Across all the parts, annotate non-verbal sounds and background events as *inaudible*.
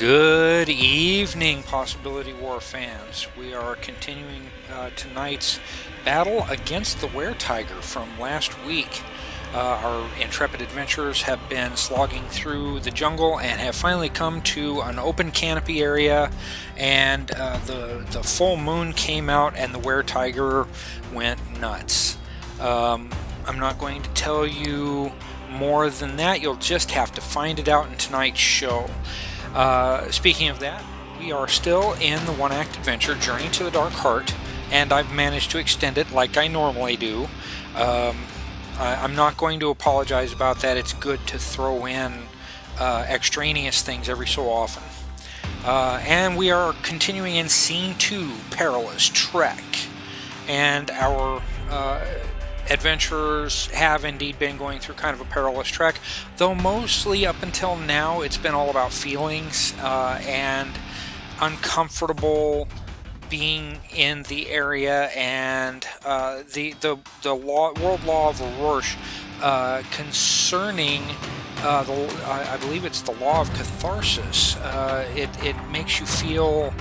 Good evening, Possibility War fans. We are continuing uh, tonight's battle against the Were Tiger from last week. Uh, our intrepid adventurers have been slogging through the jungle and have finally come to an open canopy area. And uh, the the full moon came out, and the Were Tiger went nuts. Um, I'm not going to tell you more than that. You'll just have to find it out in tonight's show. Uh, speaking of that, we are still in the one act adventure Journey to the Dark Heart, and I've managed to extend it like I normally do. Um, I, am not going to apologize about that. It's good to throw in uh, extraneous things every so often. Uh, and we are continuing in Scene 2 Perilous Trek. And our uh, adventurers have indeed been going through kind of a perilous trek, though mostly up until now it's been all about feelings uh, and uncomfortable being in the area and uh, the the the law, world law of Orrorsh uh, concerning uh, the I, believe it's the law of catharsis. Uh, it it makes you feel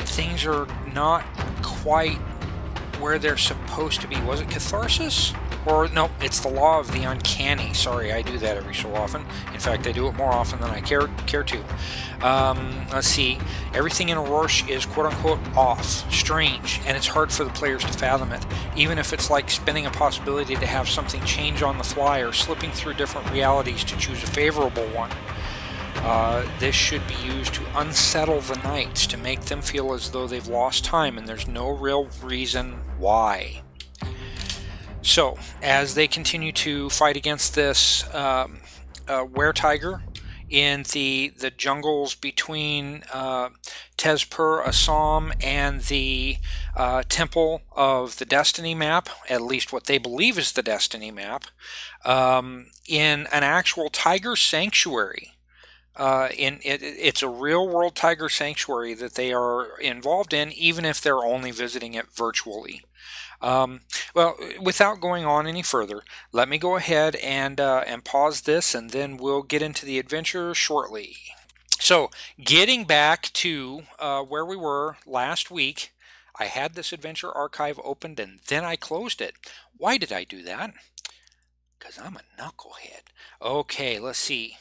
things are not quite where they're supposed to be. Was it catharsis? Or, no, it's the law of the uncanny. Sorry, I do that every so often. In fact, I do it more often than I care, care to. Um, let's see. Everything in Orrorsh is quote unquote off, strange, and it's hard for the players to fathom it. Even if it's like spinning a possibility to have something change on the fly or slipping through different realities to choose a favorable one. Uh, this should be used to unsettle the knights, to make them feel as though they've lost time and there's no real reason why. So, as they continue to fight against this um, uh, were tiger in the the jungles between uh, Tezpur Assam and the uh, Temple of the Destiny map, at least what they believe is the Destiny map, um, in an actual tiger sanctuary uh, in it, it's a real world tiger sanctuary that they are involved in, even if they're only visiting it virtually. Um, well, without going on any further, let me go ahead and uh, and pause this, and then we'll get into the adventure shortly. So, getting back to uh, where we were last week, I had this adventure archive opened and then I closed it. Why did I do that? Because I'm a knucklehead. Okay, let's see.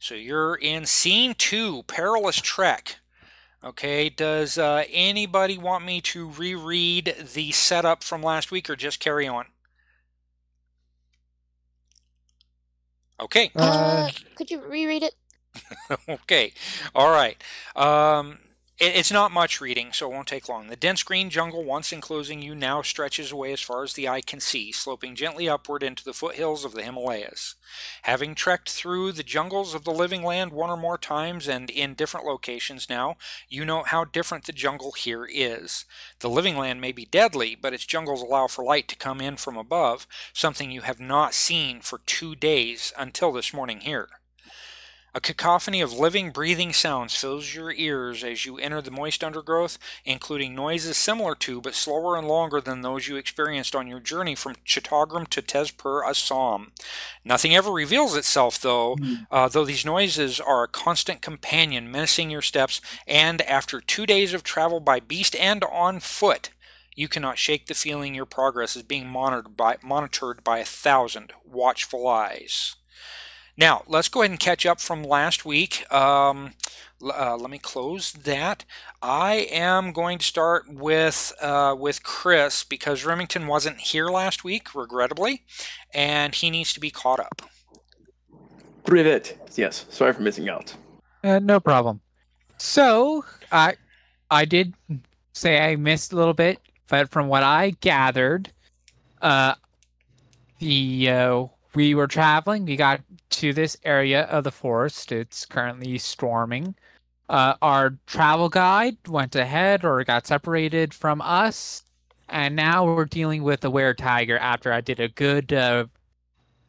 So you're in scene two, Perilous Trek. Okay, does uh, anybody want me to reread the setup from last week or just carry on? Okay. Uh, could you reread it? *laughs* okay. All right. Um, it's not much reading, so it won't take long. The dense green jungle once enclosing you now stretches away as far as the eye can see, sloping gently upward into the foothills of the Himalayas. Having trekked through the jungles of the living land one or more times and in different locations now, you know how different the jungle here is. The living land may be deadly, but its jungles allow for light to come in from above, something you have not seen for two days until this morning here. A cacophony of living, breathing sounds fills your ears as you enter the moist undergrowth, including noises similar to but slower and longer than those you experienced on your journey from Chittagong to Tezpur, Assam. Nothing ever reveals itself, though, mm. uh, though these noises are a constant companion menacing your steps, and after two days of travel by beast and on foot, you cannot shake the feeling your progress is being monitored by, monitored by a thousand watchful eyes. Now, let's go ahead and catch up from last week. Um, uh, let me close that. I am going to start with uh, with Chris because Remington wasn't here last week, regrettably, and he needs to be caught up. Privet. Yes, sorry for missing out. Uh, no problem. So I I did say I missed a little bit, but from what I gathered, uh, the uh, we were traveling. We got to this area of the forest. It's currently storming. Uh, our travel guide went ahead or got separated from us, and now we're dealing with a were tiger. After I did a good uh,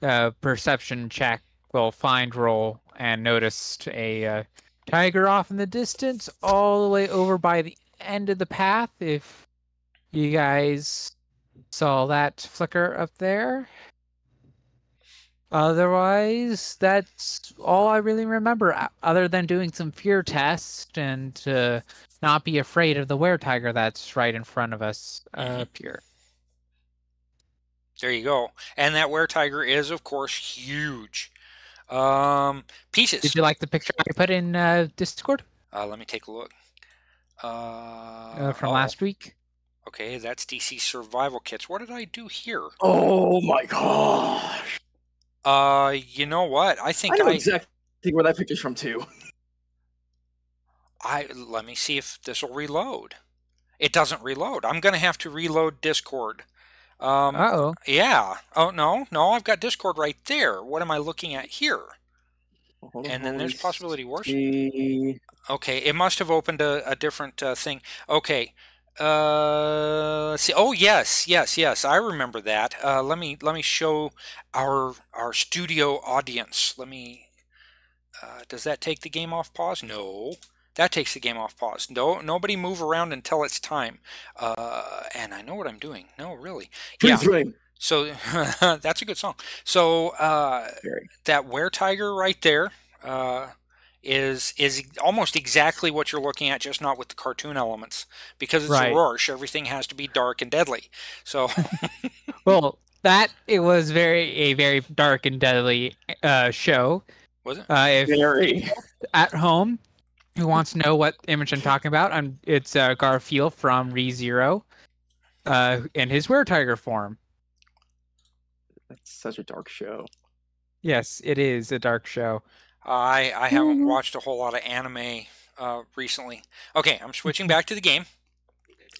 uh, perception check, well, find roll, and noticed a uh, tiger off in the distance, all the way over by the end of the path. If you guys saw that flicker up there. Otherwise, that's all I really remember, other than doing some fear tests and to not be afraid of the were tiger that's right in front of us uh, up here. There you go. And that were tiger is, of course, huge. Um, pieces. Did you like the picture I put in uh, Discord Uh, let me take a look. Uh, uh, from oh, last week? Okay, that's DC survival kits. What did I do here? Oh my gosh! Uh, you know what? I think I think know I, exactly where that picture's from too. *laughs* I let me see if this will reload. It doesn't reload. I'm gonna have to reload Discord. Um, Uh oh. yeah. Oh no, no, I've got Discord right there. What am I looking at here? Hold on, And then there's possibility wars. Okay, it must have opened a, a different uh, thing. Okay. Uh, see. Oh yes, yes, yes. I remember that. Uh, let me let me show our our studio audience. Let me. Uh, does that take the game off pause? No, that takes the game off pause. No, nobody move around until it's time. Uh, and I know what I'm doing. No, really. Yeah. So *laughs* that's a good song. So uh, that were tiger right there uh, is is almost exactly what you're looking at, just not with the cartoon elements. Because it's Right. Orrorsh, everything has to be dark and deadly. So *laughs* Well, that it was very a very dark and deadly uh, show. was it? Uh, if Very. at home who wants to know what image I'm talking about, I'm it's uh, Garfiel from ReZero, uh, in his were tiger form. That's such a dark show. Yes, it is a dark show. I I haven't Mhm. watched a whole lot of anime uh, recently. Okay, I'm switching back to the game,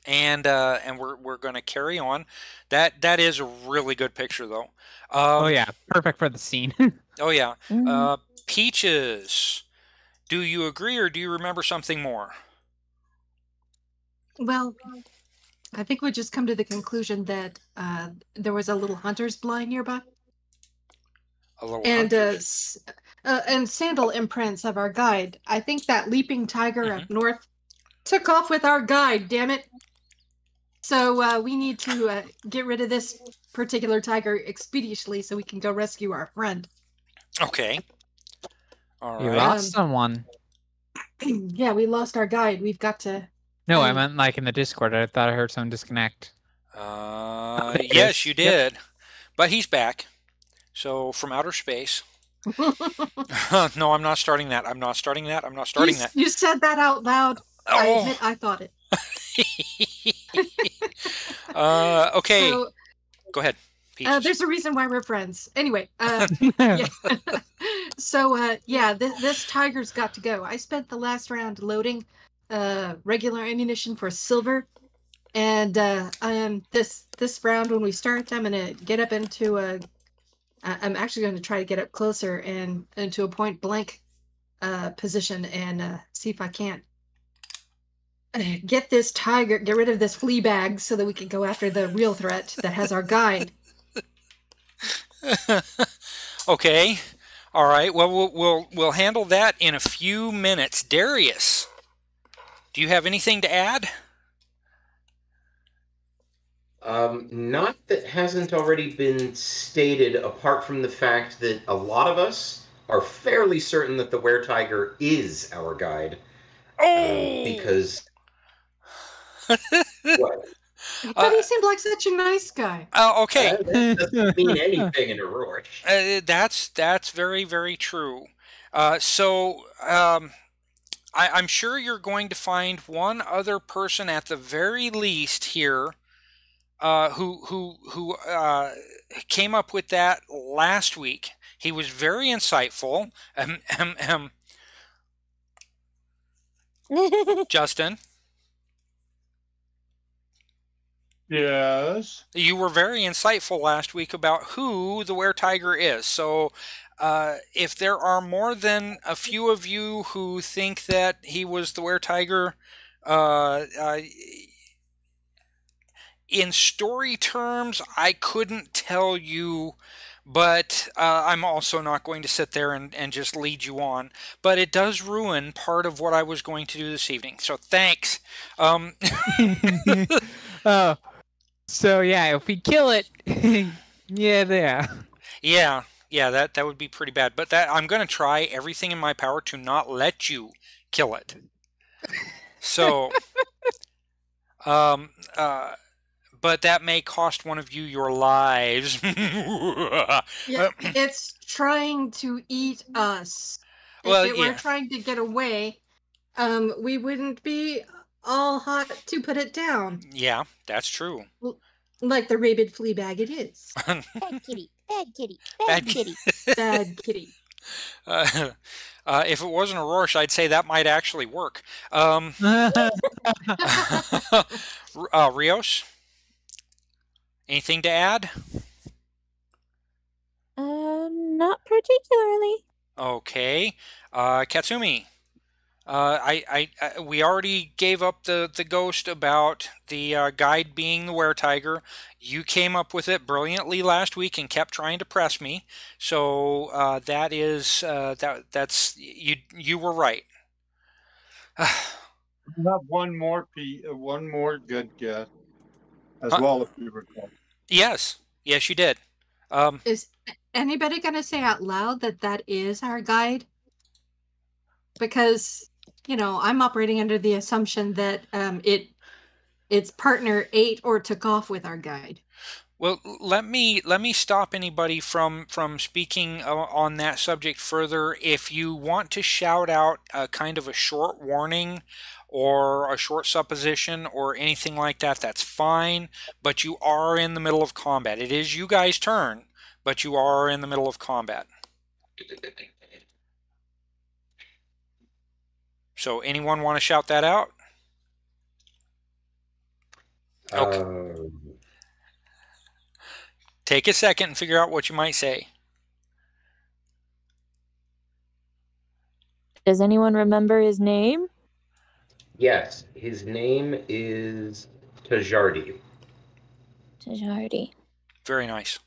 and uh, and we're we're going to carry on. That that is a really good picture though. Um, oh yeah, perfect for the scene. *laughs* Oh yeah. Mhm. Uh, Peaches, do you agree or do you remember something more? Well, I think we just come to the conclusion that uh, there was a little hunter's blind nearby, A little. and uh, hunters? s- uh, and sandal imprints of our guide. I think that leaping tiger up north took off with our guide. Damn it! So uh, we need to uh, get rid of this particular tiger expeditiously, so we can go rescue our friend. Okay. All you right. lost someone. *clears throat* yeah, we lost our guide. We've got to. No, I um, meant like in the Discord. I thought I heard someone disconnect. Uh, *laughs* Yes, yes, you yep. did. But he's back. So from outer space. *laughs* no, I'm not starting that. I'm not starting that. I'm not starting you, that. you said that out loud. I Oh. admit I thought it. *laughs* uh, okay. So, Go ahead. uh, there's a reason why we're friends. Anyway, uh, *laughs* yeah. so uh, yeah, th- this tiger's got to go. I spent the last round loading uh, regular ammunition for silver, and uh, um, this this round when we start, I'm gonna get up into a. I- I'm actually going to try to get up closer and into a point blank uh, position and uh, see if I can't *sighs* get this tiger, get rid of this flea bag, so that we can go after the real threat that has our guide. *laughs* okay. All right. Well, we'll we'll we'll handle that in a few minutes. Darius, do you have anything to add? Um, not that hasn't already been stated, apart from the fact that a lot of us are fairly certain that the Were Tiger is our guide. Oh, Um, because. *laughs* what? I thought Uh, he seemed like such a nice guy. Uh, okay. That doesn't mean *laughs* anything in Orrorsh. Uh, that's that's very very true. Uh, so um, I, I'm sure you're going to find one other person at the very least here uh, who who who uh, came up with that last week. He was very insightful. Um, um, um, *laughs* Justin, Yes. you were very insightful last week about who the Were Tiger is. So, uh, if there are more than a few of you who think that he was the Were Tiger, uh, uh, in story terms, I couldn't tell you. But uh, I'm also not going to sit there and, and just lead you on. But it does ruin part of what I was going to do this evening. So thanks. Um, *laughs* oh, so yeah, if we kill it, *laughs* yeah, yeah. Yeah, Yeah, that that would be pretty bad. But that I'm going to try everything in my power to not let you kill it. So, *laughs* um, uh, but that may cost one of you your lives. *laughs* Yeah, it's trying to eat us. Well, if it were yeah. trying to get away, um, we wouldn't be all hot to put it down, yeah, that's true. like the rabid flea bag it is. *laughs* Bad kitty. Bad kitty. Bad Bad kitty. *laughs* Bad kitty. Uh, uh, if it wasn't Orrorsh, I'd say that might actually work. Um, uh, Rios, anything to add? Uh, not particularly. Okay, uh, Katsumi. Uh, I, I, I, we already gave up the, the ghost about the uh, guide being the were tiger. You came up with it brilliantly last week and kept trying to press me. So uh, that is uh, that that's you you were right. *sighs* You have one more P, one more good guess as Huh? well, if you recall. yes, yes, you did. Um, Is anybody going to say out loud that that is our guide? Because you know, I'm operating under the assumption that um, it its partner ate or took off with our guide. Well, let me let me stop anybody from from speaking uh, on that subject further. If you want to shout out a kind of a short warning or a short supposition or anything like that, that's fine. But you are in the middle of combat. It is you guys' turn, but you are in the middle of combat. So, anyone want to shout that out? Okay. Um, Take a second and figure out what you might say. Does anyone remember his name? Yes, his name is Tajarti. Tajarti. Very nice.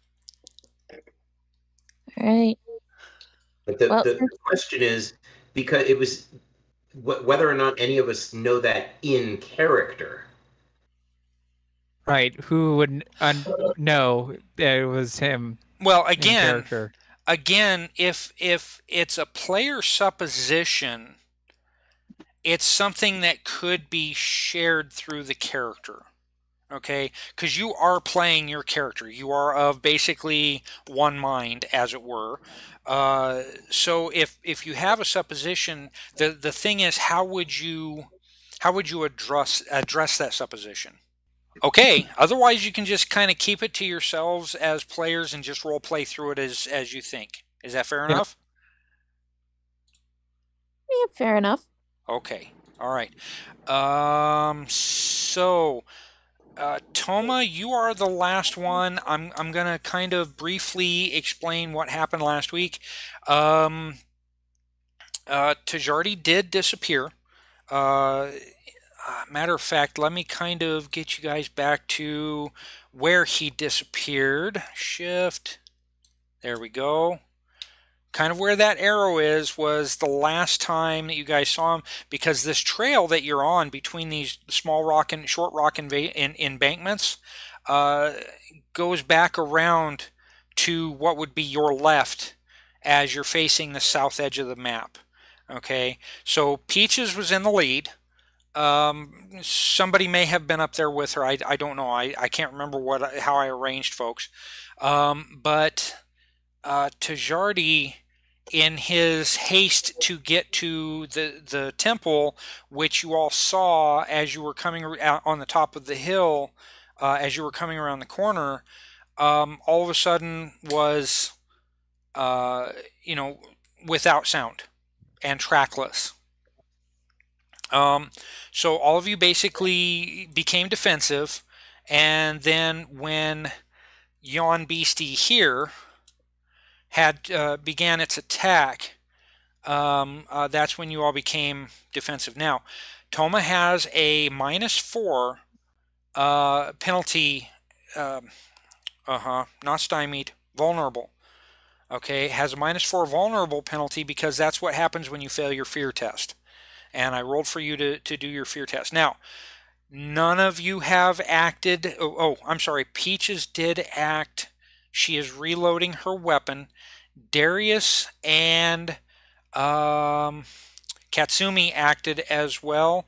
All right. But the, Well, the, the question is because it was wh- whether or not any of us know that in character. right. Who would un- uh, know that it was him Well, again, character? again, if if it's a player supposition, it's something that could be shared through the character. Okay, because you are playing your character. You are of basically one mind, as it were. Uh, so if if you have a supposition, the the thing is, how would you how would you address address that supposition? Okay. Otherwise, you can just kind of keep it to yourselves as players and just role play through it as as you think. Is that fair Yeah. enough? Yeah, fair enough. Okay. All right. Um. So, uh, Toma, you are the last one. I'm I'm gonna kind of briefly explain what happened last week. Um. Uh, Tajarti did disappear. Uh, uh, matter of fact, let me kind of get you guys back to where he disappeared. Shift. There we go. Kind of where that arrow is was the last time that you guys saw him because this trail that you're on between these small rock and short rock inva- in, embankments uh, goes back around to what would be your left as you're facing the south edge of the map. Okay, so Peaches was in the lead. Um, somebody may have been up there with her. I, I don't know. I, I can't remember what how I arranged folks. Um, but uh, Tajarti, in his haste to get to the the temple, which you all saw as you were coming out on the top of the hill, uh, as you were coming around the corner, um, all of a sudden was, uh, you know, without sound and trackless. Um, so all of you basically became defensive, and then when Yon Beastie here had uh, began its attack, um, uh, that's when you all became defensive. Now, Toma has a minus four uh, penalty. Um, uh huh. Not stymied. Vulnerable. Okay, has a minus four vulnerable penalty because that's what happens when you fail your fear test. And I rolled for you to, to do your fear test. Now, none of you have acted. Oh, oh, I'm sorry. Peaches did act. She is reloading her weapon, Darius and um, Katsumi acted as well.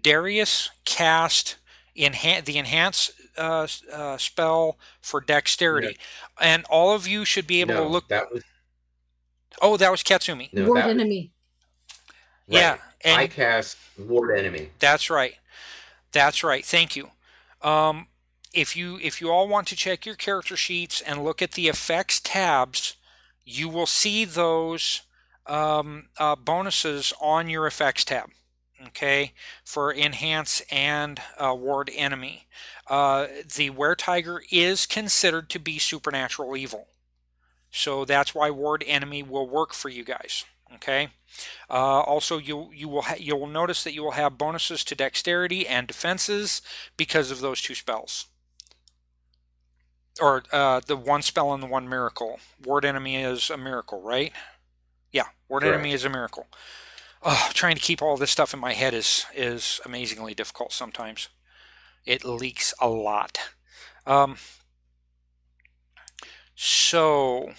Darius cast enhan- the enhance uh, uh, spell for dexterity, and all of you should be able no, to look. That was Oh, that was Katsumi. no, Ward that was- enemy. Yeah, and I cast ward enemy. That's right. That's right. Thank you. Um, if you if you all want to check your character sheets and look at the effects tabs, you will see those um, uh, bonuses on your effects tab. Okay, for enhance and uh, ward enemy. Uh, the were tiger is considered to be supernatural evil, so that's why ward enemy will work for you guys. Okay. Uh, also, you you will you will notice that you will have bonuses to dexterity and defenses because of those two spells, or uh, the one spell and the one miracle. Ward enemy is a miracle, right? Yeah, ward enemy is a miracle. Oh, trying to keep all this stuff in my head is is amazingly difficult sometimes. It leaks a lot. Um, so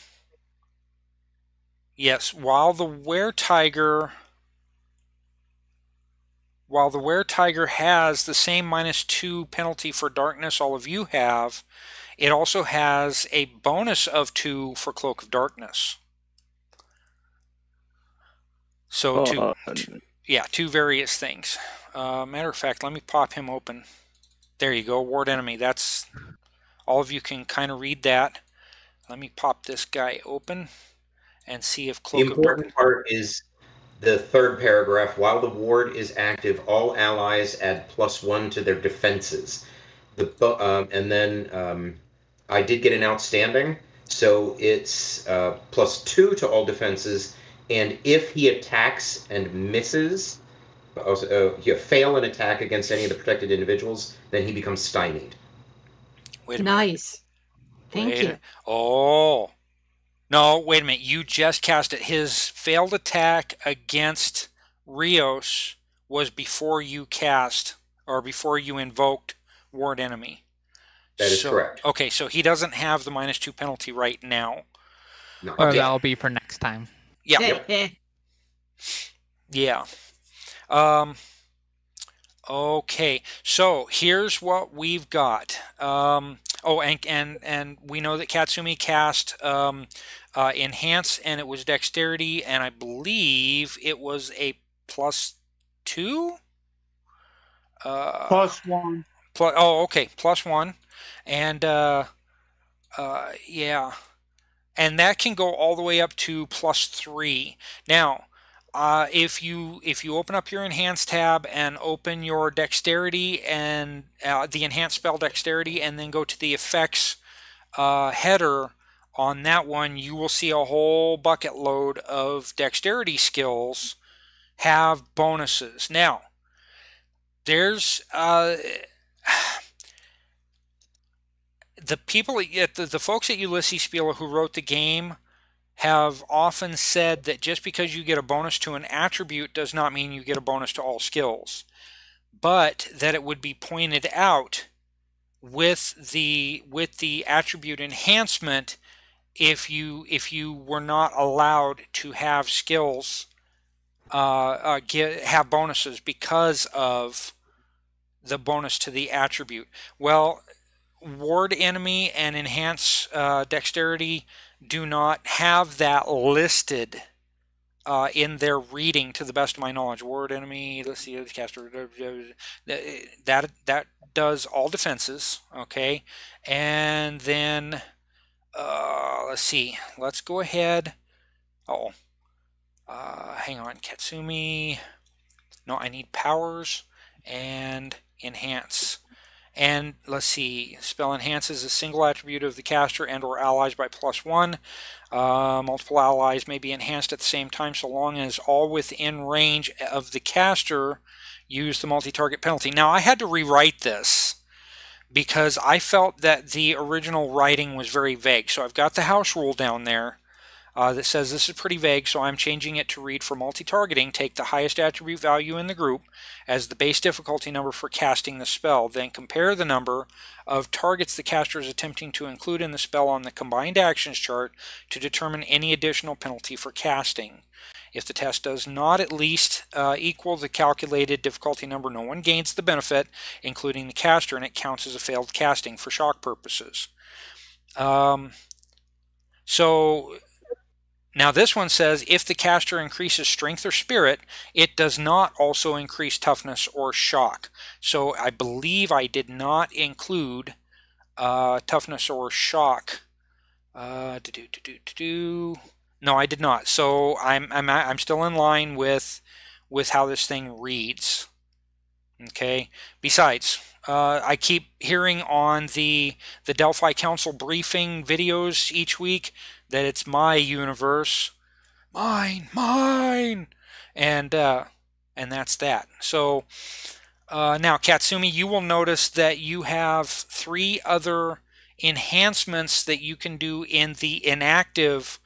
Yes, while the were tiger while the were tiger has the same minus 2 penalty for darkness all of you have, it also has a bonus of 2 for cloak of darkness. So two, Uh, two- yeah, two various things. Uh, matter of fact, let me pop him open. There you go, ward enemy. That's all of you can kind of read that. Let me pop this guy open and see if The cloak of important part is the third paragraph. While the ward is active, all allies add plus one to their defenses. The um, and then um, I did get an outstanding, so it's uh, plus two to all defenses. And if he attacks and misses, uh, uh, you fail an attack against any of the protected individuals, then he becomes stymied. Wait a minute. Nice. Thank Wait you. a- Oh. No, wait a minute. You just cast it. His failed attack against Rios was before you cast or before you invoked Ward Enemy. That is So- correct. Okay, so he doesn't have the minus two penalty right now. No. Or Okay. that'll be for next time. Yeah. Yeah. Um, okay. So here's what we've got. Um, oh, and and and we know that Katsumi cast um, uh, enhance, and it was dexterity, and I believe it was a plus two. Uh, Plus one. Plus, oh, okay, plus one, and uh, uh, yeah, and that can go all the way up to plus three. Now, uh, if you if you open up your enhanced tab and open your dexterity and uh, the enhanced spell dexterity, and then go to the effects uh, header on that one, you will see a whole bucket load of dexterity skills have bonuses. Now, there's uh, the people at the, the folks at Ulisses Spiele who wrote the game have often said that just because you get a bonus to an attribute does not mean you get a bonus to all skills, but that it would be pointed out with the with the attribute enhancement if you if you were not allowed to have skills uh, uh, get, have bonuses because of the bonus to the attribute. Well, ward enemy and enhance uh, dexterity do not have that listed uh, in their reading to the best of my knowledge. Ward enemy, let's see, caster, that that does all defenses, okay, and then uh, let's see, let's go ahead. Oh, uh, hang on, Katsumi. No, I need powers and enhance. And let's see, spell enhances a single attribute of the caster and or allies by plus one. Uh, multiple allies may be enhanced at the same time so long as all within range of the caster use the multi-target penalty. Now I had to rewrite this because I felt that the original writing was very vague. So I've got the house rule down there. Uh, that says this is pretty vague, so I'm changing it to read for multi-targeting. Take the highest attribute value in the group as the base difficulty number for casting the spell. Then compare the number of targets the caster is attempting to include in the spell on the combined actions chart to determine any additional penalty for casting. If the test does not at least uh, equal the calculated difficulty number, no one gains the benefit, including the caster, and it counts as a failed casting for shock purposes. Um, so now this one says if the caster increases strength or spirit, it does not also increase toughness or shock. So I believe I did not include uh, toughness or shock. Uh, do, do, do, do. No, I did not. So I'm I'm I'm still in line with with how this thing reads. Okay. Besides, uh, I keep hearing on the the Delphi Council briefing videos each week that it's my universe, mine, mine, and uh, and that's that. So uh, now, Katsumi, you will notice that you have three other enhancements that you can do in the inactive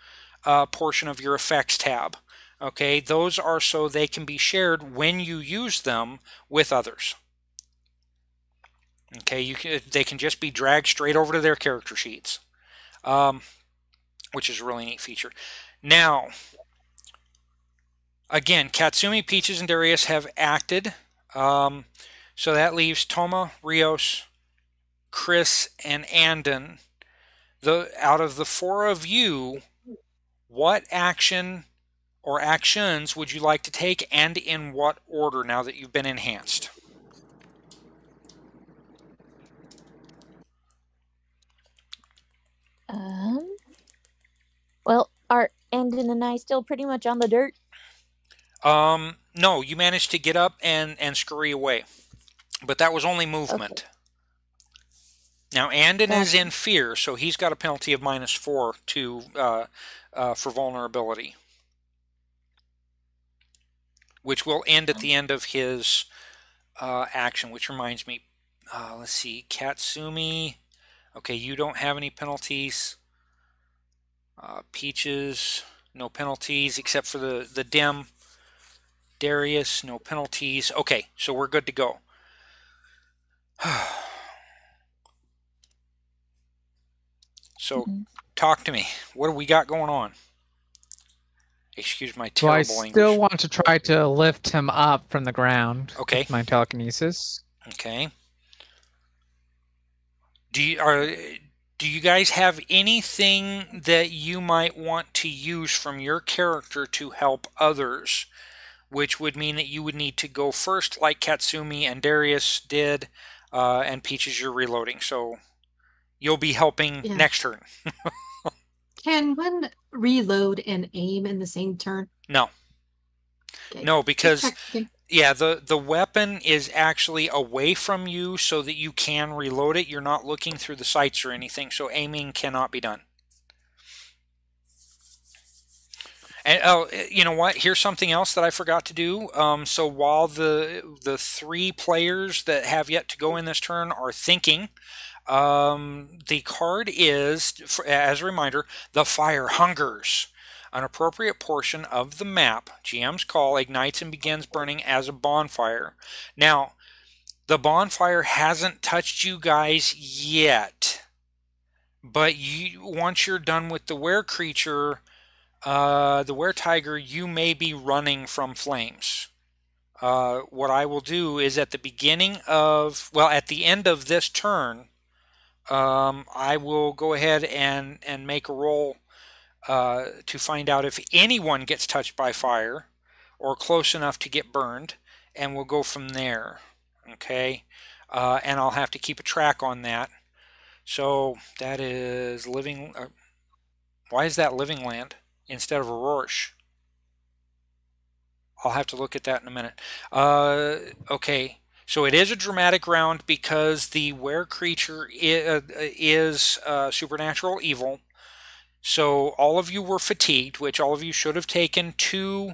uh, portion of your effects tab. Okay, those are so they can be shared when you use them with others. Okay, you can, they can just be dragged straight over to their character sheets. Um, which is a really neat feature. Now, again, Katsumi, Peaches, and Darius have acted. Um, so that leaves Toma, Rios, Chris, and Andon. The out of the four of you, what action or actions would you like to take, and in what order? Now that you've been enhanced. Um. Well, are Andon and I still pretty much on the dirt? Um, no, you managed to get up and and scurry away, but that was only movement. Okay. Now Andon is in fear, so he's got a penalty of minus four to uh, uh, for vulnerability, which will end at the end of his uh, action. Which reminds me, uh, let's see, Katsumi. Okay, you don't have any penalties. Peaches, no penalties except for the the dim. Darius, no penalties. Okay, so we're good to go. *sighs* so, Mhm. talk to me. What do we got going on? Excuse my So I still English. want to try to lift him up from the ground. Okay. With my telekinesis. Okay. Do you are do you guys have anything that you might want to use from your character to help others? Which would mean that you would need to go first, like Katsumi and Darius did, uh, and Peaches, you're reloading. So you'll be helping Yeah. next turn. *laughs* Can one reload and aim in the same turn? No, Okay, no, because. Yeah, the the weapon is actually away from you so that you can reload it. You're not looking through the sights or anything, so aiming cannot be done. And oh, eh, you know what? Here's something else that I forgot to do. Um, so while the the three players that have yet to go in this turn are thinking, um, the card is, as a reminder, the Fire Hungers. An appropriate portion of the map, GM's call, ignites and begins burning as a bonfire. Now, the bonfire hasn't touched you guys yet, but you once you're done with the were creature, uh, the were tiger, you may be running from flames. Uh, what I will do is at the beginning of, well, at the end of this turn, um, I will go ahead and and make a roll uh, to find out if anyone gets touched by fire or close enough to get burned, and we'll go from there. Okay, uh, and I'll have to keep a track on that. So that is living. Uh, why is that living land instead of Orrorsh? I'll have to look at that in a minute. Uh, okay, so it is a dramatic round because the were creature is, is uh, supernatural evil. So all of you were fatigued, which all of you should have taken two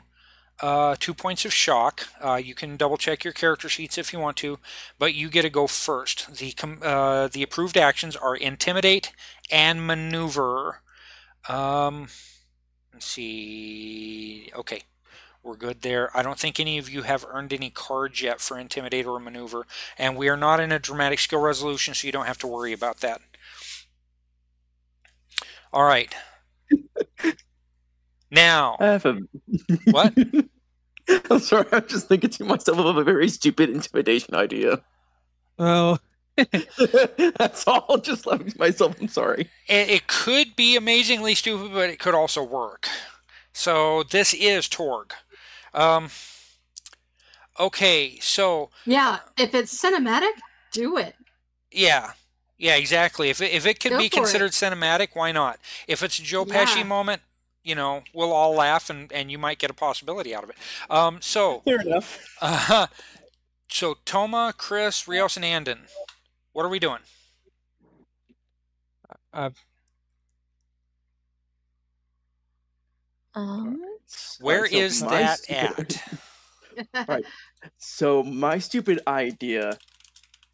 uh, two points of shock. Uh, you can double check your character sheets if you want to, but you get to go first. The uh, the approved actions are intimidate and maneuver. Um, Let's see. Okay, we're good there. I don't think any of you have earned any cards yet for Intimidate or Maneuver, and we are not in a dramatic skill resolution, so you don't have to worry about that. All right. Now, I have a *laughs* What? I'm sorry. I'm just thinking to myself of a very stupid intimidation idea. Oh, *laughs* That's all. Just loving myself. I'm sorry. it, it could be amazingly stupid, but it could also work. So this is Torg. Um, okay, so Yeah, if it's cinematic, do it. yeah, yeah, exactly. If it, if it can Go be for it. considered cinematic, why not? If it's a Joe Pesci moment, you know, we'll all laugh and, and you might get a possibility out of it. Um, so, Fair enough. uh, so Toma, Chris, Rios, and Andon, what are we doing? uh, Um, Where so is that stupid- at? *laughs* Right. So my stupid idea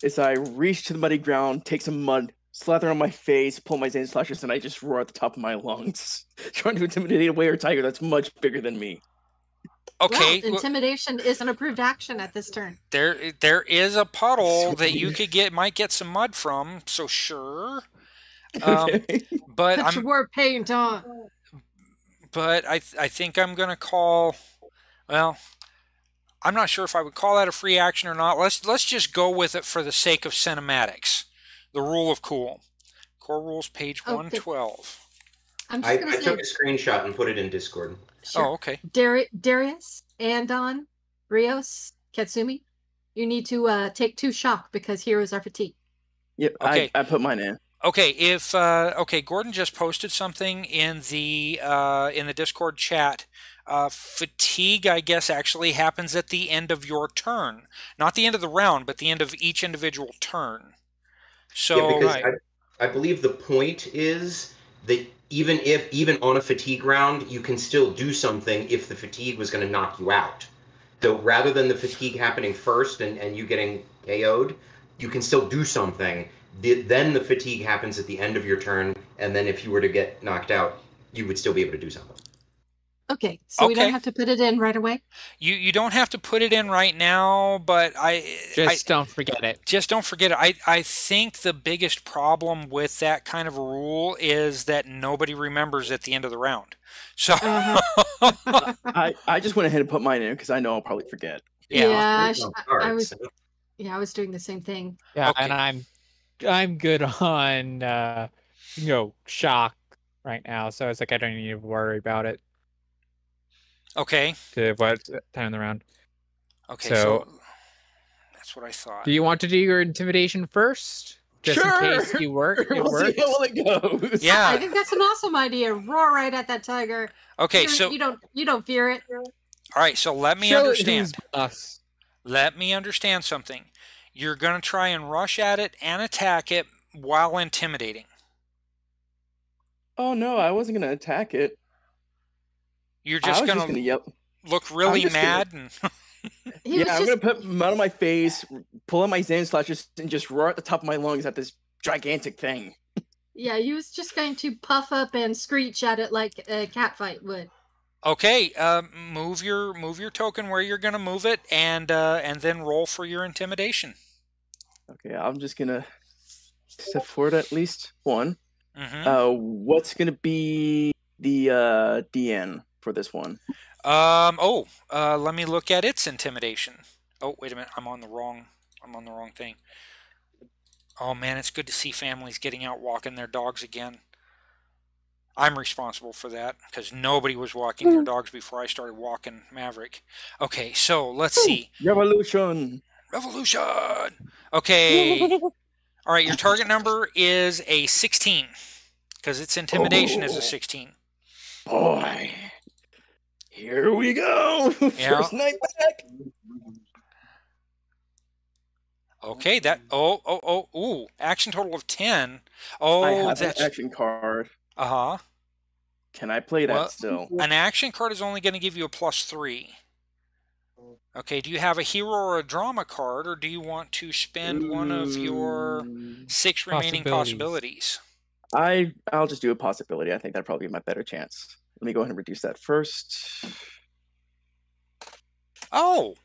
is I reach to the muddy ground, take some mud, slather on my face, pull my Zane slashes, and I just roar at the top of my lungs, *laughs* trying to intimidate a were tiger that's much bigger than me. Okay, well, wh- intimidation is an approved action at this turn. there there is a puddle that you could get might get some mud from. So sure, *laughs* um, Okay. but Put I'm your war paint on. but I th- I think I'm gonna call. Well, I'm not sure if I would call that a free action or not. Let's let's just go with it for the sake of cinematics. The rule of cool. Core rules, page Okay. one twelve. I'm just I, gonna I say, took a screenshot and put it in Discord. sure. Oh, okay. Dari- Darius, Andon, Rios, Katsumi, you need to uh, take two shock because heroes are fatigued. Yep. Okay. I, I put mine in. Okay, if uh, okay, Gordon just posted something in the uh, in the Discord chat. Uh, fatigue, I guess, actually happens at the end of your turn, not the end of the round, but the end of each individual turn. So yeah, because right. I, I believe the point is that even if even on a fatigue round, you can still do something if the fatigue was going to knock you out. So rather than the fatigue happening first and, and you getting KO'd, you can still do something. The, then the fatigue happens at the end of your turn, and then if you were to get knocked out, you would still be able to do something. Okay, so we don't have to put it in right away. you you don't have to put it in right now, but I I, just don't forget it. just don't forget it. I, I think the biggest problem with that kind of rule is that nobody remembers at the end of the round. So Uh-huh. *laughs* I, I just went ahead and put mine in because I know I'll probably forget. yeah. I, sh- Oh, I- alright, I was so- yeah, I was doing the same thing. Yeah, Okay. and I'm I'm good on uh you know shock right now, so it's like I don't need to worry about it Okay. to what time of the round. Okay. So- So, that's what I thought. Do you want to do your intimidation first? Just Sure. in case you work *laughs* it we'll see works. how well it goes. Yeah. I think that's an awesome idea. Roar right at that tiger. Okay. you, So you don't you don't fear it. all right. So let me Show it understand. Us. Let me understand something. You're going to try and rush at it and attack it while intimidating. Oh no, I wasn't gonna attack it. You're just was going just to gonna yep. look really just gonna- mad and *laughs* yeah, was I'm just gonna put mud on my face, pull out my Zan slashes, and just roar at the top of my lungs at this gigantic thing. yeah, he was just going to puff up and screech at it like a cat fight would. Okay, uh, move your move your token where you're going to move it, and uh, and then roll for your intimidation. Okay, I'm just gonna step forward at least one. hmm Uh, what's gonna be the uh DN for this one? Um. Oh, uh, let me look at its intimidation. Oh, wait a minute. I'm on the wrong. I'm on the wrong thing. Oh man, it's good to see families getting out walking their dogs again. I'm responsible for that because nobody was walking their dogs before I started walking Maverick. Okay, so let's see. Revolution. Revolution. Okay. *laughs* All right, your target number is a 16 because its intimidation is Oh. a 16. Boy, here we go. *laughs* Yeah. First night back. Okay, that oh oh oh ooh, action total of 10. Oh, I have that's an action card. uh-huh. Can I play that Well- still? An action card is only going to give you a plus 3. Okay, do you have a hero or a drama card or do you want to spend one of your six remaining Possibilities. possibilities? I I'll just do a possibility. I think that'd probably be my better chance. Let me go ahead and reduce that first. Oh,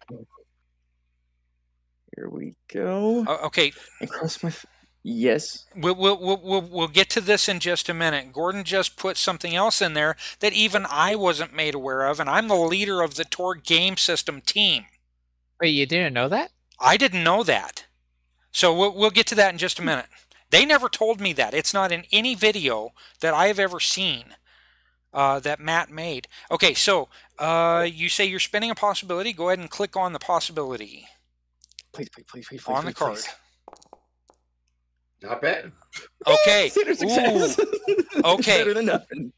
Here we go. o- okay. And cross my. F- yes. We'll, we'll, we'll, we'll, we'll get to this in just a minute. Gordon just put something else in there that even I wasn't made aware of, and I'm the leader of the Torg game system team. Wait, you didn't know that? I didn't know that. So we'll, we'll get to that in just a hmm. minute. They never told me that. It's not in any video that I have ever seen uh, that Matt made. Okay, so uh, you say you're spinning a possibility. Go ahead and click on the possibility Please, please, please, please, on please, the card. please. *laughs* Not bad. Okay. *laughs* Consider. Okay. Better than nothing.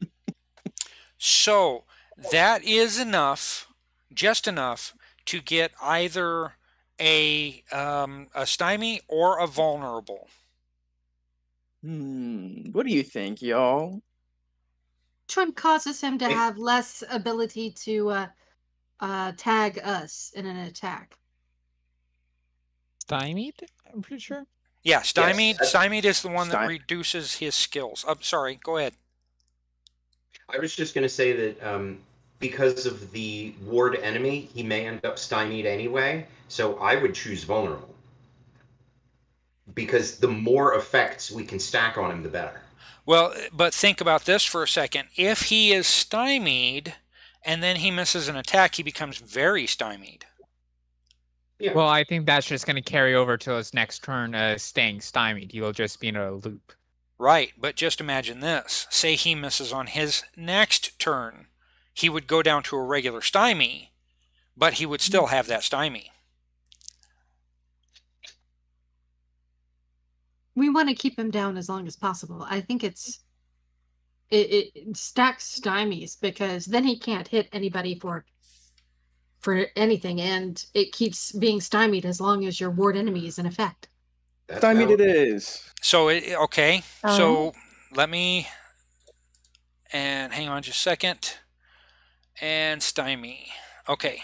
So that is enough, just enough, to get either a um, a stymie or a vulnerable. Hmm. What do you think, y'all? Which one causes him to Hey. have less ability to uh, uh, tag us in an attack? Stymied? I'm pretty sure. Yeah, stymied. Yes. Stymied is the one that reduces his skills. I'm sorry. Go ahead. I was just going to say that um, because of the ward enemy, he may end up stymied anyway. So I would choose vulnerable. Because the more effects we can stack on him, the better. Well, but think about this for a second. If he is stymied and then he misses an attack, he becomes very stymied. Yeah. Well, I think that's just going to carry over to his next turn, uh, staying stymied. He'll just be in a loop. Right, but just imagine this. Say he misses on his next turn. He would go down to a regular stymie, but he would still have that stymie. We want to keep him down as long as possible. I think it's it, it stacks stymies because then he can't hit anybody for for anything, and it keeps being stymied as long as your ward enemy is in effect. That's Stymied how- it is. So, it, okay, All so oh. let me, and hang on just a second, and stymie. Okay,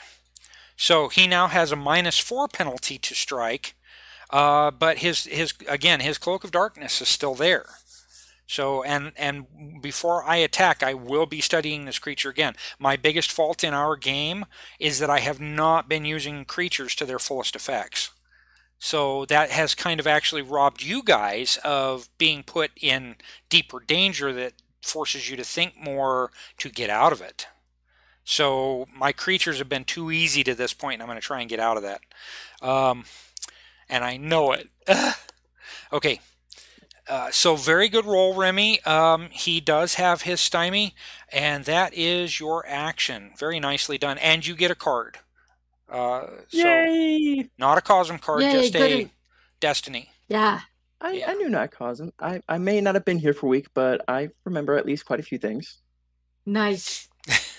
so he now has a minus four penalty to strike, uh, but his, his, again, his Cloak of Darkness is still there. So, and, and before I attack, I will be studying this creature again. My biggest fault in our game is that I have not been using creatures to their fullest effects. So that has kind of actually robbed you guys of being put in deeper danger that forces you to think more to get out of it. So my creatures have been too easy to this point, and I'm going to try and get out of that. Um, and I know it. okay. Uh, so very good roll, Remy. Um, he does have his stymie, and that is your action. Very nicely done. And you get a card. Uh, so Yay! not a Cosm card, Yay, just good a in- Destiny. Yeah, I, Yeah. I knew not cause him. I, I may not have been here for a week, but I remember at least quite a few things. nice. *laughs*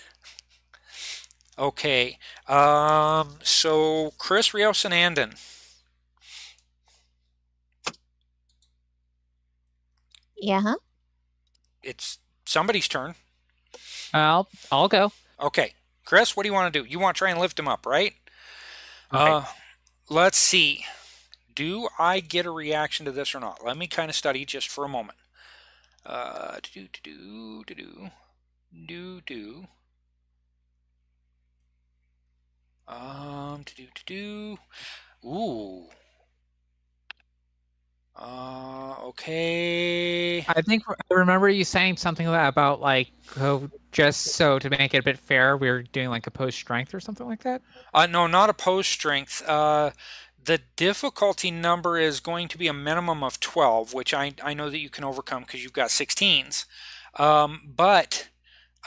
Okay. Um, so Chris Rios and Andon. Yeah, huh? It's somebody's turn. I'll I'll go. Okay. Chris, what do you want to do? You want to try and lift him up, right? Okay. Uh, let's see. Do I get a reaction to this or not? Let me kind of study just for a moment. Uh, do do do do do do do. Um, do do do do. Ooh. Uh, okay. I think I remember you saying something about like oh, just so to make it a bit fair, we are doing like opposed strength or something like that. Uh, no, not opposed strength. Uh, the difficulty number is going to be a minimum of 12, which I, I know that you can overcome because you've got 16s. Um, but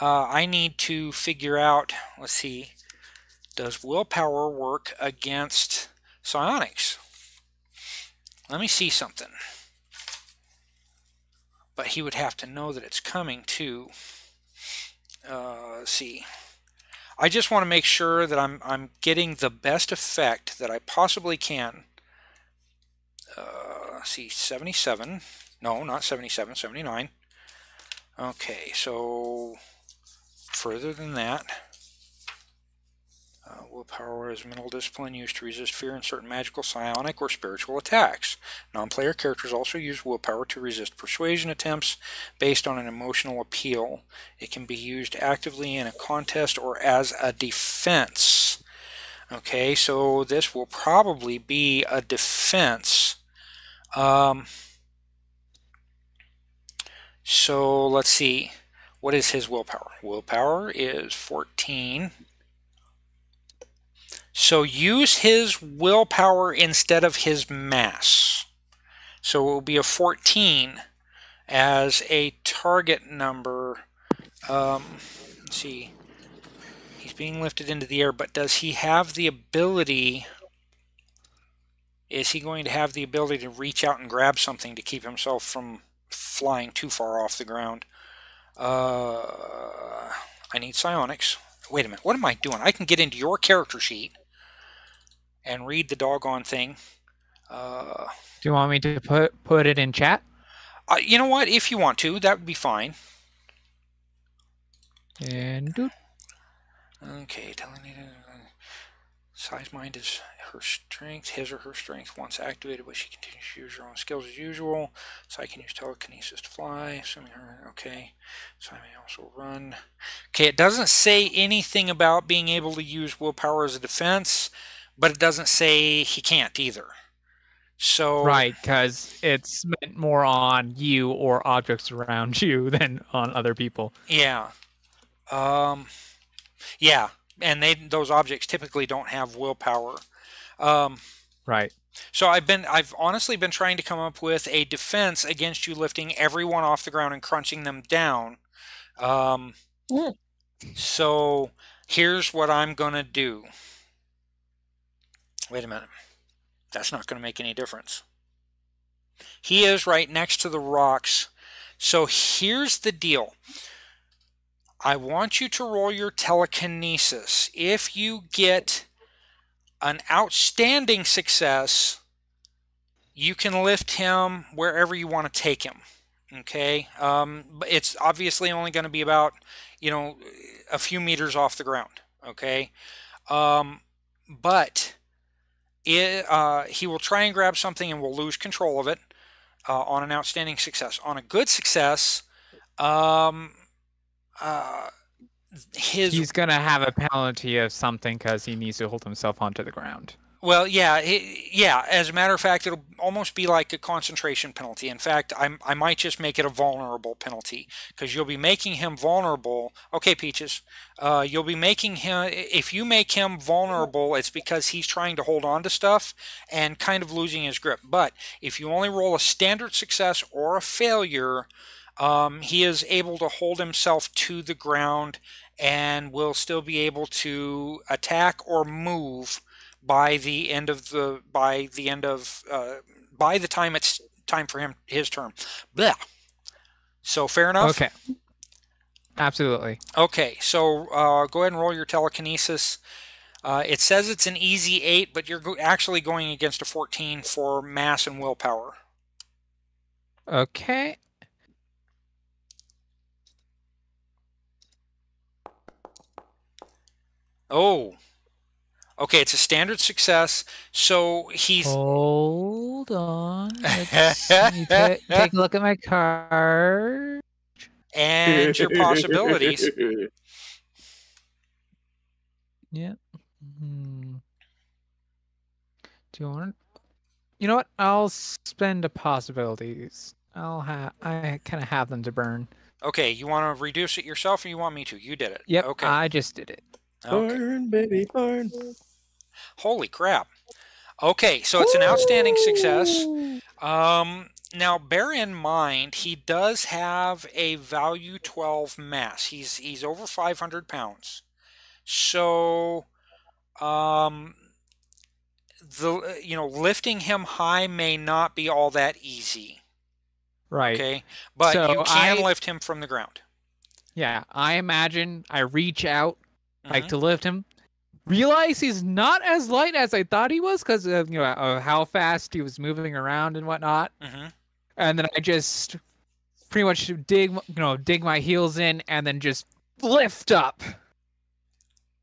uh, I need to figure out, let's see, does willpower work against psionics? Let me see something. But he would have to know that it's coming too. Uh, see. I just want to make sure that I'm I'm getting the best effect that I possibly can. Uh, see, 77. No, not 77, 79. Okay, so further than that. Uh, willpower is mental discipline used to resist fear in certain magical, psionic, or spiritual attacks. Non player characters also use willpower to resist persuasion attempts based on an emotional appeal. It can be used actively in a contest or as a defense. Okay, so this will probably be a defense. Um, so let's see. What is his willpower? Willpower is 14. So use his willpower instead of his mass. So it will be a 14 as a target number. Um, let's see. He's being lifted into the air, but does he have the ability? Is he going to have the ability to reach out and grab something to keep himself from flying too far off the ground? Uh, I need psionics. Wait a minute. What am I doing? I can get into your character sheet and read the doggone thing. Uh, Do you want me to put put it in chat? uh, you know what? If you want to, that would be fine. And doot. Okay, telling you. Size mind is her strength, his or her strength. Once activated, but she continues to use her own skills as usual. So I can use telekinesis to fly, assuming her. Okay, so I may also run. Okay, it doesn't say anything about being able to use willpower as a defense, but it doesn't say he can't either. So Right, because it's meant more on you or objects around *laughs* you than on other people. Yeah. Um, yeah, and they those objects typically don't have willpower. Um, Right. so I've been I've honestly been trying to come up with a defense against you lifting everyone off the ground and crunching them down. Um, Mm. so here's what I'm gonna do. Wait a minute. That's not gonna make any difference. He is right next to the rocks. So here's the deal. I want you to roll your telekinesis. If you get an outstanding success, you can lift him wherever you want to take him. Okay, um, it's obviously only going to be about you know a few meters off the ground. Okay, um, but it, uh, he will try and grab something and will lose control of it uh, on an outstanding success. On a good success, um, uh, his He's gonna have a penalty of something because he needs to hold himself onto the ground. Well, yeah, he, yeah. As a matter of fact, it'll almost be like a concentration penalty. In fact, I, I might just make it a vulnerable penalty because you'll be making him vulnerable. Okay, Peaches, uh, you'll be making him. If you make him vulnerable, it's because he's trying to hold on to stuff and kind of losing his grip. But if you only roll a standard success or a failure, um, he is able to hold himself to the ground and will still be able to attack or move by the end of the by the end of uh, by the time it's time for him his term. Blah. So fair enough. Okay. Absolutely. Okay. So uh, go ahead and roll your telekinesis. Uh, it says it's an easy eight, but you're go- actually going against a 14 for mass and willpower. Okay. Oh. Okay, it's a standard success. So he's Hold on. Let's see, *laughs* take a look at my card. and your possibilities. *laughs* Yeah. Hmm. Do you want? You know what? I'll spend the possibilities. I'll have. I kind of have them to burn. Okay, you want to reduce it yourself, or you want me to? You did it. Yep. Okay. I just did it. okay. Burn, baby, burn. Holy crap. Okay, so it's an outstanding success. Um, now, bear in mind, he does have a value 12 mass. He's he's over 500 pounds. So, um, the you know lifting him high may not be all that easy. Right. Okay, but So you can I- lift him from the ground. Yeah. I imagine I reach out like Mhm. to lift him. Realize he's not as light as I thought he was because of you know of how fast he was moving around and whatnot. Mhm. And then I just pretty much dig you know dig my heels in and then just lift up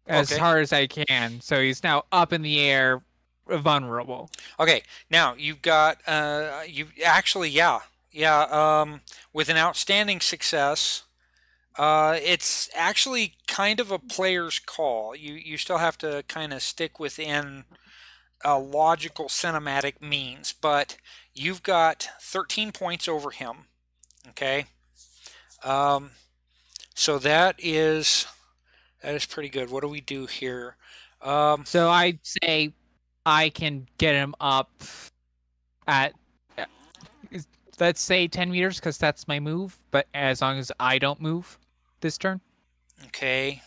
as Okay. hard as I can. So he's now up in the air, vulnerable. Okay, now you've got uh, you actually yeah yeah um, with an outstanding success. Uh, it's actually kind of a player's call. You you still have to kind of stick within a logical cinematic means, but you've got 13 points over him. Okay, um, so that is that is pretty good. What do we do here? Um, So I'd say I can get him up at let's say 10 meters because that's my move. But as long as I don't move this turn, Okay.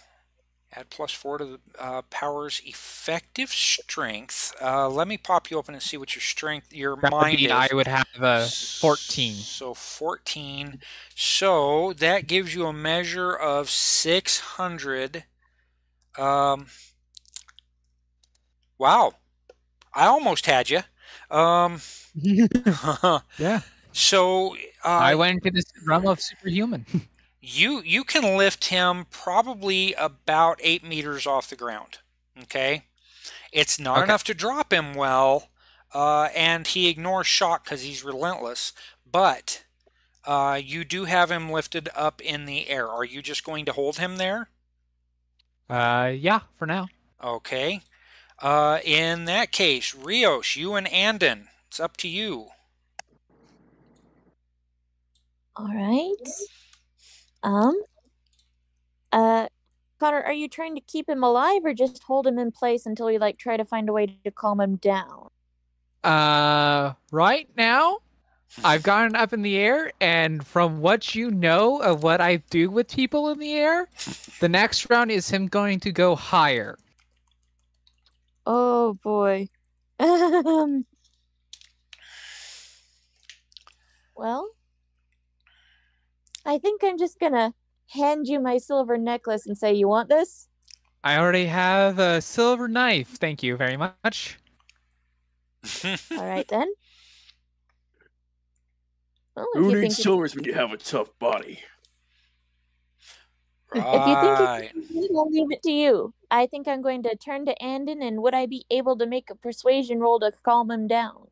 Add plus four to the uh, power's effective strength. Uh, let me pop you open and see what your strength, your that mind mean is. I would have a 14. So 14. So that gives you a measure of 600. Um, wow. I almost had you. Um, *laughs* *laughs* yeah. so uh, I went into this realm of superhuman. *laughs* you you can lift him probably about eight meters off the ground. Okay, it's not Okay. enough to drop him well, uh, and he ignores shock because he's relentless. But uh, you do have him lifted up in the air. Are you just going to hold him there? Uh, yeah, for now. Okay. Uh, in that case, Rios, you and Andon, it's up to you. All right. Um. Uh, Connor, are you trying to keep him alive or just hold him in place until you like try to find a way to calm him down? Uh, right now, I've gotten up in the air, and from what you know of what I do with people in the air, the next round is him going to go higher. Oh boy. *laughs* Um. Well, I think I'm just gonna hand you my silver necklace and say, "You want this?" I already have a silver knife. Thank you very much. *laughs* All right then. Well, Who needs think silvers when you have a tough body? If you think right. it's easy, I'll leave it to you. I think I'm going to turn to Andon, and would I be able to make a persuasion roll to calm him down?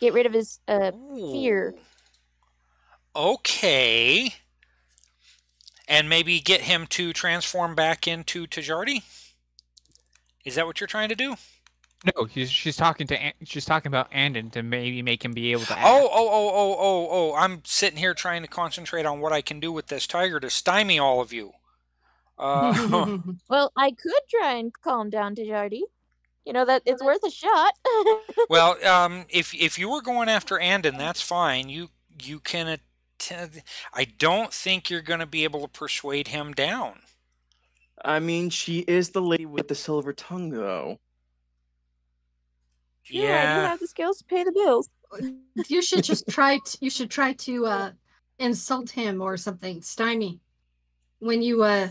Get rid of his uh fear. Ooh. Okay. And maybe get him to transform back into Tajarti? Is that what you're trying to do? No, she's, she's talking to An- she's talking about Andon to maybe make him be able to. Act. Oh, oh, oh, oh, oh, oh. I'm sitting here trying to concentrate on what I can do with this tiger to stymie all of you. Uh, *laughs* *laughs* Well, I could try and calm down Tajarti. You know that it's worth a shot. *laughs* well, um, if if you were going after Andon, that's fine. You you can. Att- I don't think you're going to be able to persuade him down. I mean, she is the lady with the silver tongue, though. yeah, I do have the skills to pay the bills. *laughs* you should just try to you should try to uh insult him or something stymie when you uh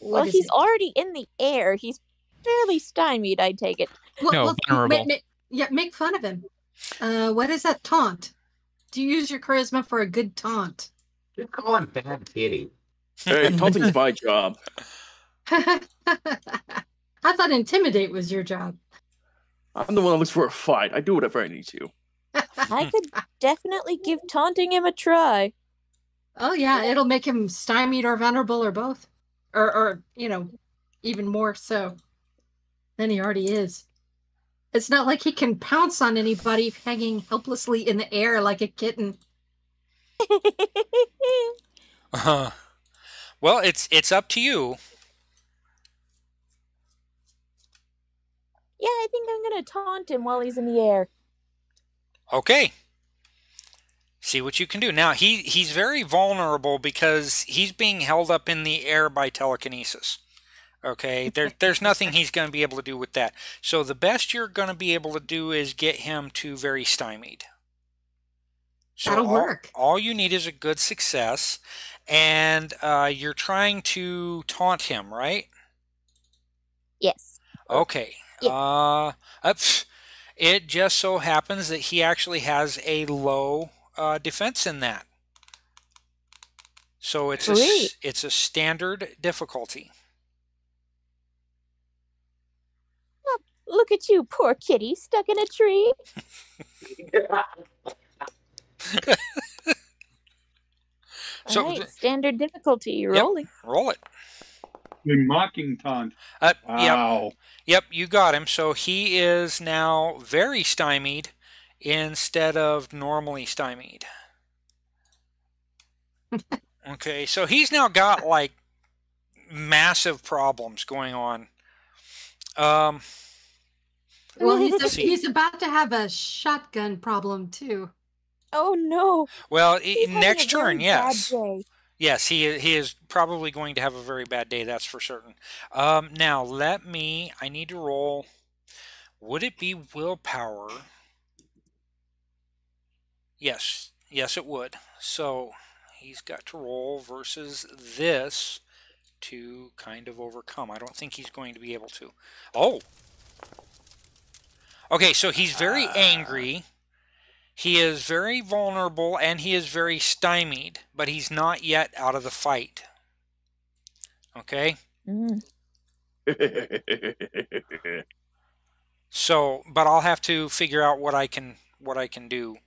well, he's it? already in the air. He's fairly stymied. I take it. Well, No, well, vulnerable. ma- ma- yeah make fun of him uh what is that taunt do you use your charisma for a good taunt Just call him Bad Kitty. Hey, taunting's my job. *laughs* i thought intimidate was your job I'm the one that looks for a fight. I do whatever I need to. *laughs* I could *laughs* definitely give taunting him a try. oh yeah it'll make him stymied or vulnerable or both or or you know even more so than he already is it's not like he can pounce on anybody hanging helplessly in the air like a kitten *laughs* Uh, well, it's it's up to you. yeah, I think I'm gonna taunt him while he's in the air. Okay. See what you can do. Now he he's very vulnerable because he's being held up in the air by telekinesis. Okay, *laughs* there there's nothing he's going to be able to do with that. So the best you're going to be able to do is get him to very stymied. So That'll all, work. All you need is a good success, and uh, you're trying to taunt him, right? Yes. Okay. Yeah. Uh, it just so happens that he actually has a low uh, defense in that. So it's a Sweet. it's a standard difficulty. Look at you, poor kitty, stuck in a tree. *laughs* So All right, th- standard difficulty, rolling. roll it. The mocking taunt. Uh, Yep, Wow. yep, you got him. So he is now very stymied instead of normally stymied. *laughs* okay, so he's now got like massive problems going on. Um, *laughs* Well, he's, Let's he's about to have a shotgun problem too. Oh no. well, he's next turn, yes. Yes, he he is probably going to have a very bad day. That's for certain. Um, now let me. I need to roll. Would it be willpower? Yes, yes, it would. So he's got to roll versus this to kind of overcome. I don't think he's going to be able to. Oh. Okay, so he's very angry. He is very vulnerable and he is very stymied, but he's not yet out of the fight. Okay? Mm. *laughs* So, but I'll have to figure out what I can what I can do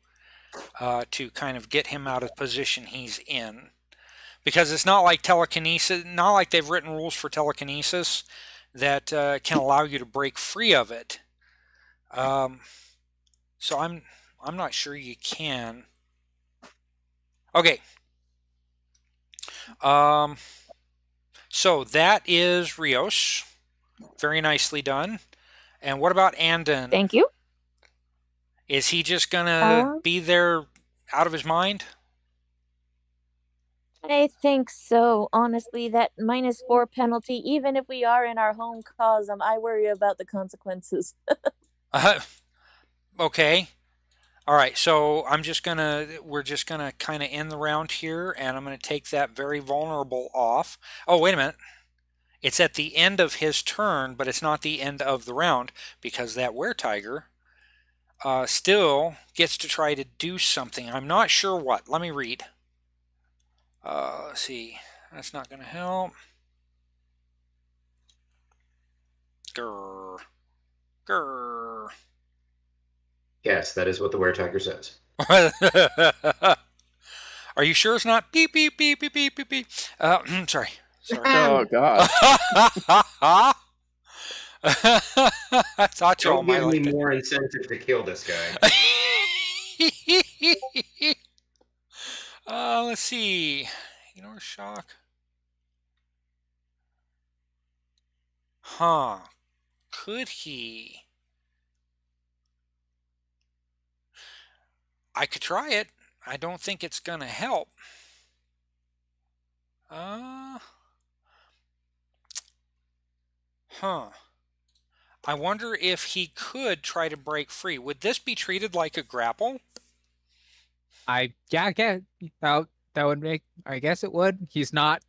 uh, to kind of get him out of the position he's in, because it's not like telekinesis, not like they've written rules for telekinesis that uh, can allow you to break free of it. Um, so I'm I'm not sure you can. Okay. Um. So that is Rios. Very nicely done. And what about Andon? Thank you. Is he just gonna Uh, be there out of his mind? I think so. Honestly, that minus four penalty, even if we are in our home cosm, I worry about the consequences. *laughs* Uh, okay. All right. So I'm just gonna. We're just gonna kind of end the round here, and I'm gonna take that very vulnerable off. Oh, wait a minute. It's at the end of his turn, but it's not the end of the round because that were tiger uh, still gets to try to do something. I'm not sure what. Let me read. Uh, let's see. That's not going to help. Grr. Yes, that is what the were tiger says. *laughs* Are you sure it's not beep beep beep beep beep beep beep? Uh, sorry. Sorry. *laughs* oh god. *laughs* I thought you all Don't might give me more incentive to kill this guy. uh, let's see. You know, shock. Huh. Could he? I could try it. I don't think it's going to help. Uh. Huh. I wonder if he could try to break free. Would this be treated like a grapple? I yeah, I guess that that would make. I guess it would. He's not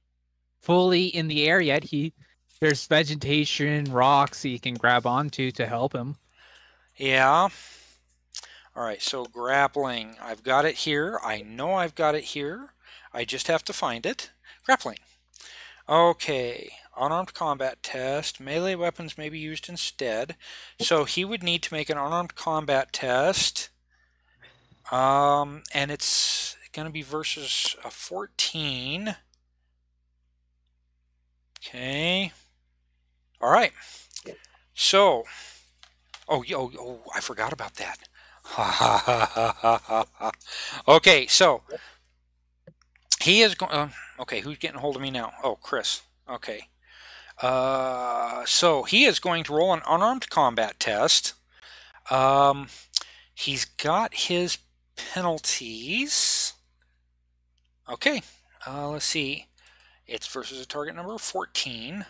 fully in the air yet. He there's vegetation, rocks he can grab onto to help him. Yeah. All right, so grappling. I've got it here. I know I've got it here. I just have to find it. Grappling. Okay. Unarmed combat test. Melee weapons may be used instead. So he would need to make an unarmed combat test. Um, and it's going to be versus a 14. Okay. All right. So, oh, yo, oh, I forgot about that. Ha ha ha ha ha ha. ha. Okay, so he is going. Uh, okay, who's getting hold of me now? Oh, Chris. Okay. Uh, so he is going to roll an unarmed combat test. Um, he's got his penalties. Okay. Uh, let's see. It's versus a target number 14.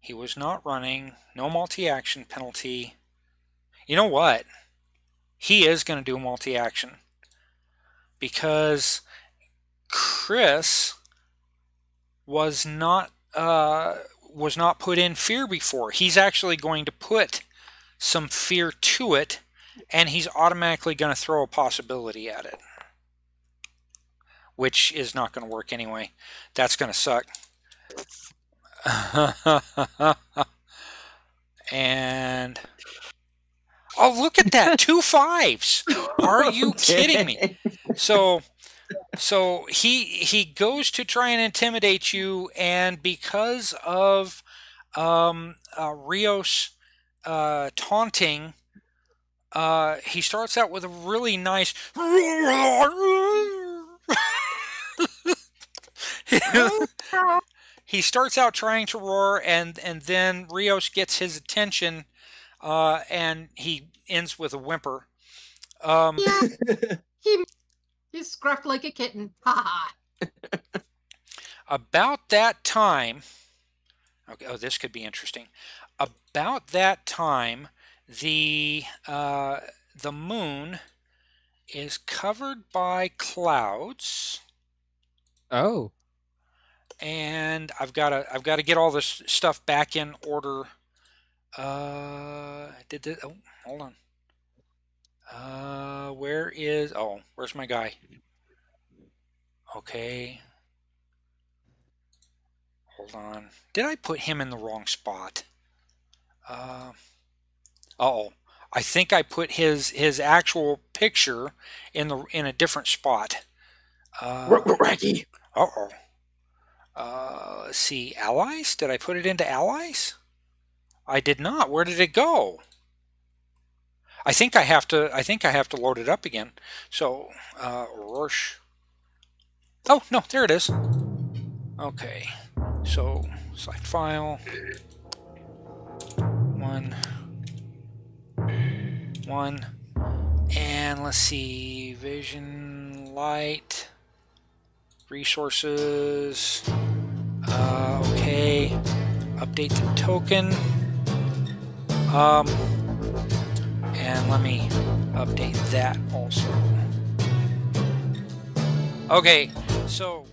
He was not running. No multi-action penalty. You know what? He is going to do multi-action because Chris was not uh, was not put in fear before. He's actually going to put some fear to it, and he's automatically going to throw a possibility at it. which is not going to work anyway. That's going to suck. *laughs* and oh, look at that, two fives. Are you *laughs* kidding me? So, so he he goes to try and intimidate you, and because of um, uh, Rios uh, taunting, uh, he starts out with a really nice. *laughs* he starts out trying to roar, and and then Rios gets his attention, uh, and he ends with a whimper. Um, Yeah. *laughs* he he's scruffed like a kitten. *laughs* Ha ha. about that time okay oh this could be interesting about that time the uh, the moon is covered by clouds Oh. And I've got to I've got to get all this stuff back in order uh did this, oh hold on uh where is oh where's my guy okay Hold on. Did I put him in the wrong spot? Uh, oh, I think I put his his actual picture in the in a different spot. Uh Racky. oh. Uh, see. Allies? Did I put it into allies? I did not. Where did it go? I think I have to. I think I have to load it up again. So, uh, Rorsch. Oh no, there it is. Okay. So select file. One. One. And let's see. Vision light. Resources. Uh, okay. Update the token. Um, and let me update that also. Okay, so